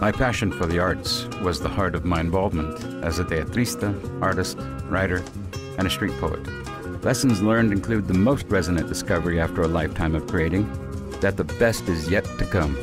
My passion for the arts was the heart of my involvement as a teatrista, artist, writer, and a street poet. Lessons learned include the most resonant discovery after a lifetime of creating that the best is yet to come.